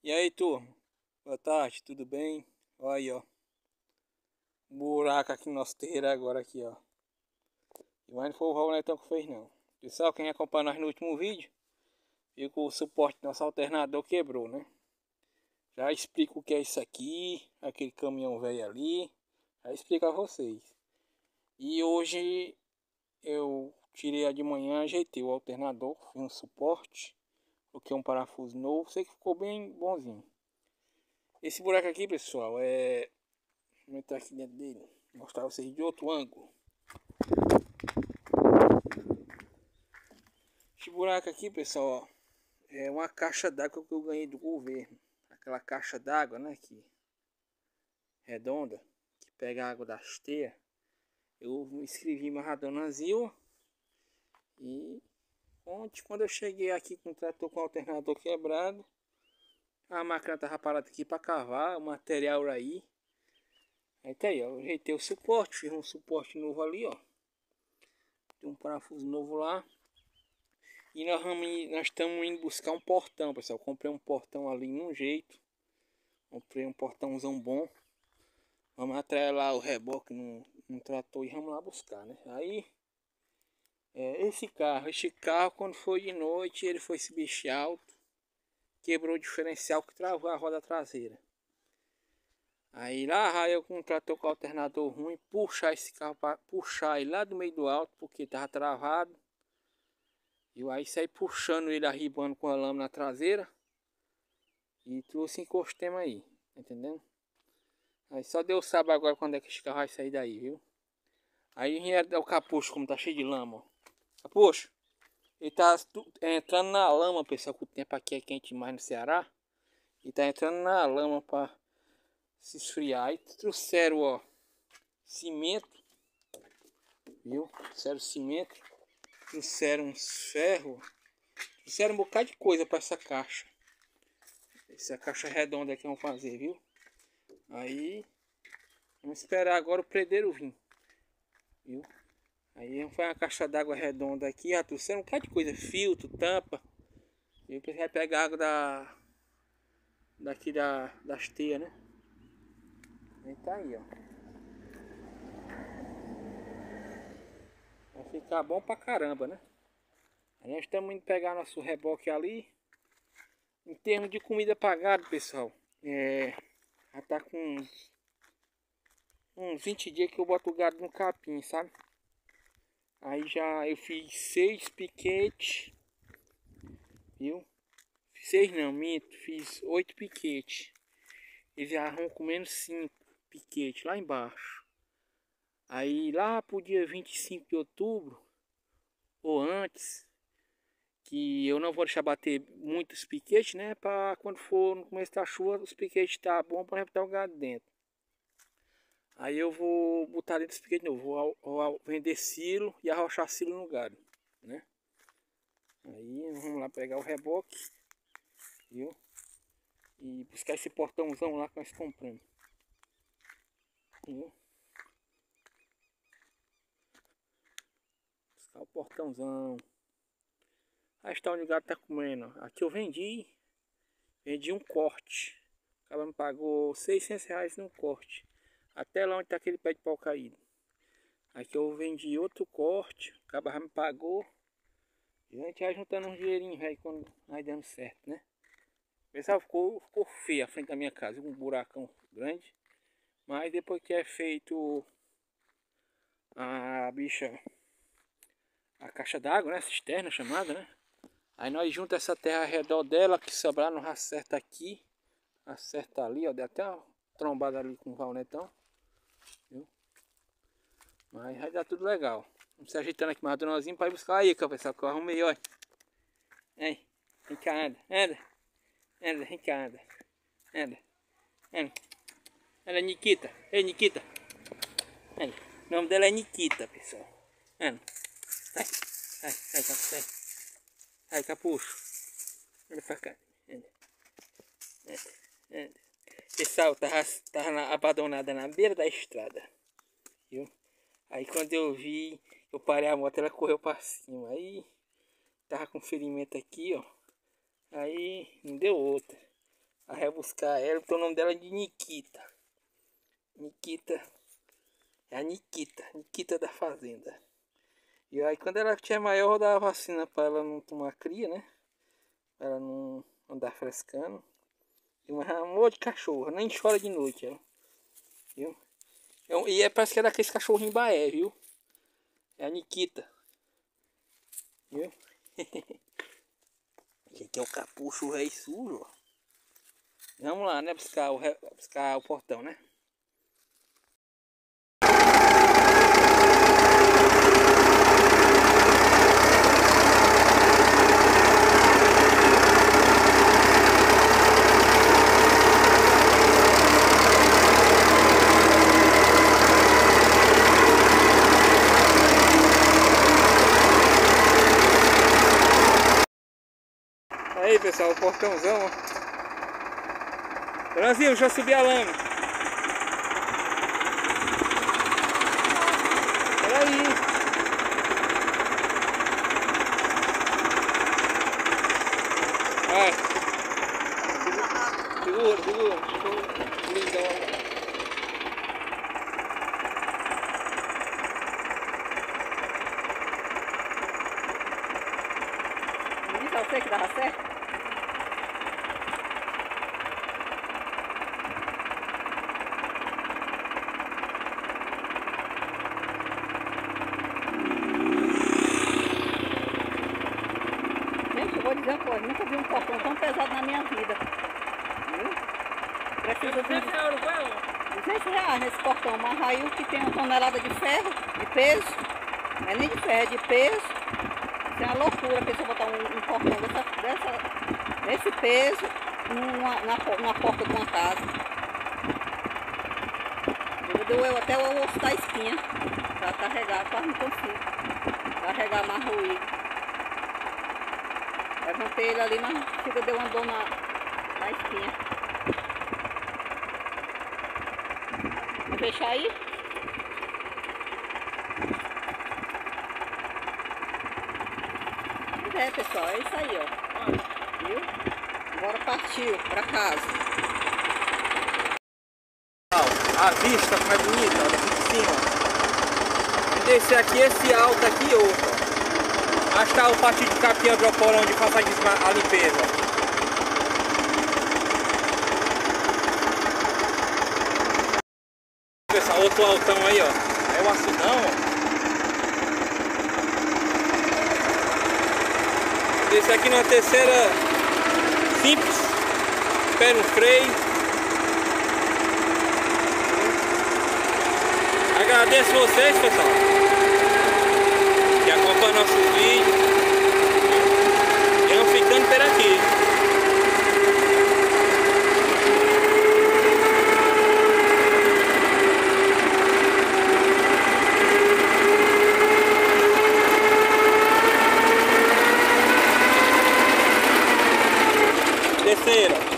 E aí, turma? Boa tarde, tudo bem? Olha aí, ó. Buraco aqui no nosso terreiro agora aqui, ó. Mas não foi o Valnetão que fez, não. Pessoal, quem acompanhou nós no último vídeo, viu que o suporte do nosso alternador quebrou, né? Já explico o que é isso aqui, aquele caminhão velho ali. Já explico a vocês. E hoje eu tirei a de manhã, ajeitei o alternador, fiz um suporte Coloquei um parafuso novo, sei que ficou bem bonzinho. Esse buraco aqui, pessoal, é... Vou entrar aqui dentro dele, mostrar vocês de outro ângulo. Esse buraco aqui, pessoal, é uma caixa d'água que eu ganhei do governo. Aquela caixa d'água, né, que redonda, que pega a água da esteia. Eu me inscrevi em Radonazil e Ontem, quando eu cheguei aqui com o trator com o alternador quebrado, a máquina estava parada aqui para cavar o material aí. Aí tá aí, ó, ajeitei o suporte, fiz um suporte novo ali, ó. Tem um parafuso novo lá. E nós, nós estamos indo buscar um portão, pessoal. Comprei um portão ali num jeito. Comprei um portãozão bom. Vamos atrelar o reboque no, no trator e vamos lá buscar, né? Aí é, esse carro, este carro quando foi de noite ele foi se bicho alto, quebrou o diferencial que travou a roda traseira. Aí lá eu com trator com alternador ruim, puxar esse carro para puxar ele lá do meio do alto porque tava travado. E aí saí puxando ele arribando com a lâmina traseira e trouxe encostemos aí, tá entendendo? Aí só Deus sabe agora quando é que esse carro vai sair daí, viu? Aí o capucho como tá cheio de lama, ó. Poxa, ele tá entrando na lama, pessoal, que o tempo aqui é quente demais no Ceará. E tá entrando na lama para se esfriar. Aí trouxeram, ó, cimento. Viu? Trouxeram cimento. Trouxeram uns ferros. Trouxeram um bocado de coisa para essa caixa. Essa caixa redonda que vamos fazer, viu? Aí, vamos esperar agora o predeiro vir. Viu? Aí foi uma caixa d'água redonda aqui, a trouxeram um bocado de coisa, filtro, tampa. E depois vai pegar água da. Daqui da, das teias, né? Aí tá aí, ó. Vai ficar bom pra caramba, né? Aí nós estamos indo pegar nosso reboque ali. Em termos de comida pagada, pessoal. É. Já tá com uns 20 dias que eu boto o gado no capim, sabe? Aí já eu fiz seis piquetes. Viu? Seis não, minto. Fiz oito piquetes. Eles já vão comendo cinco piquetes lá embaixo. Aí lá pro dia 25 de outubro, ou antes, que eu não vou deixar bater muitos piquetes, né? Para quando for no começo da chuva, os piquetes tá bom para botar o gado dentro. Aí eu vou botar dentro desse piquete novo, vou, vou vender silo e arrochar silo no gado, né? Aí vamos lá pegar o reboque, viu? E buscar esse portãozão lá que nós compramos. Viu? Buscar o portãozão. Aí está onde o gado tá comendo. Aqui eu vendi, vendi um corte. O cara me pagou 600 reais no corte. Até lá onde está aquele pé de pau caído. Aqui eu vendi outro corte. O cabra me pagou. E a gente vai juntando uns dinheirinhos aí quando vai dando certo, né? Pessoal, ficou, ficou feio a frente da minha casa. Um buracão grande. Mas depois que é feito a bicha, a caixa d'água, né? Cisterna chamada, né? Aí nós junta essa terra ao redor dela, que sobrar, nós acerta aqui. Acerta ali, ó. Deu até uma trombada ali com o valnetão. Mas vai dar tudo legal. Vamos se ajeitando aqui mais donozinho para ir buscar aí, pessoal, que eu arrumei, olha. Ei, vem cá, anda, anda. Anda, vem cá, anda. Anda, anda. Anda, Nikita. Ei, Nikita. Anda. O nome dela é Nikita, pessoal. Anda. Sai, sai, sai, sai. Sai, capucho. Anda pra cá. Anda. Anda, anda. Pessoal, tava, tava na, abandonada na beira da estrada. Viu? Aí quando eu vi, eu parei a moto, ela correu para cima. Aí tava com ferimento aqui, ó. Aí não deu outra. a rebuscar ela, porque o nome dela é de Nikita. Nikita. É a Nikita. Nikita da fazenda. E aí quando ela tinha maior eu dava vacina para ela não tomar cria, né? Pra ela não andar frescando. E uma amor de cachorro, nem chora de noite ela. Viu? É e é, parece que é daqueles cachorrinhos baé, viu? É a Nikita. Viu? Aqui é o capucho rei sujo, ó. Vamos lá, né? Buscar o, buscar o portão, né? Aí pessoal, o portãozão. Brasil, já subi a lama. Peraí. Vai. Segura, segura. Deixa eu você que dava certo? vou dizer uma coisa, nunca vi um portão tão pesado na minha vida. Viu? Precisa de 200 reais nesse portão, mas aí o que tem uma tonelada de ferro, de peso, não é nem de ferro, é de peso. Isso é uma loucura a pessoa botar um, um portão dessa, dessa, desse peso numa, na, numa porta de uma casa. Eu, eu até o osso da espinha para carregar, quase não consigo carregar mais ruído. Levantei ele ali, mas fica deu uma dor na, na espinha. Fechar aí? É pessoal, é isso aí, ó. Viu? Agora partiu pra casa. A vista como é bonita, olha aqui de cima. Descer aqui esse alto aqui outro. Acho que tá o partido de capinha de Oporão onde faz a limpeza. Pessoal, outro altão aí, ó. É o açudão, ó. Esse aqui na terceira simples. Espera um freio. Agradeço vocês, pessoal que acompanha nossos vídeos. E vamos ficando por aqui. Terceira.